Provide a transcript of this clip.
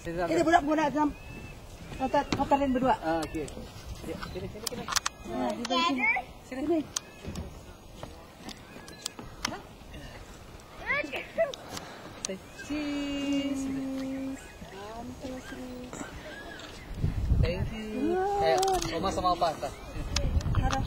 Ini budak mau naik enam. Kata katarin berdua. Ah, oke. Okay. Sini sini sini. Nah, di sini. Sini sini. Cheese. Thank you. Eh, Oma sama apa Ada.